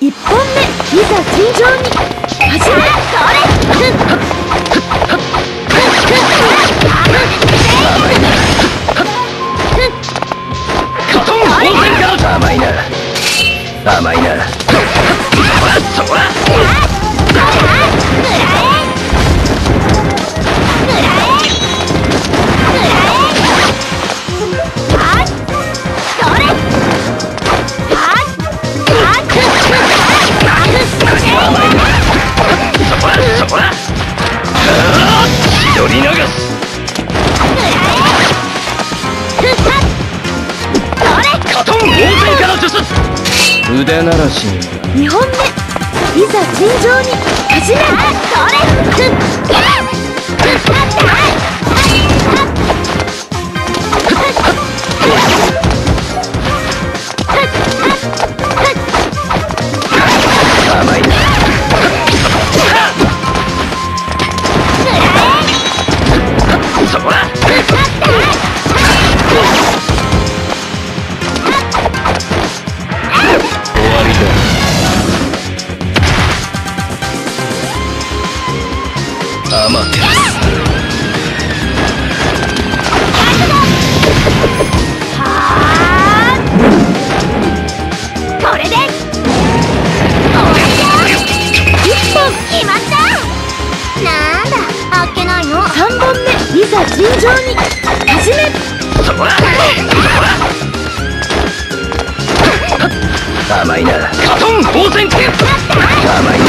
1本目いざ尋常に。始め甘いな。甘いな。そら腕ならしに。2本目。いざ尋常に。始め甘い待てこれで一本決まった。なんだあっけないの。3本目いざ尋常に始めそら甘いな。カトン当選権甘いな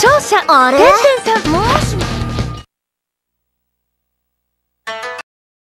勝者あれ？てんてんさん。もう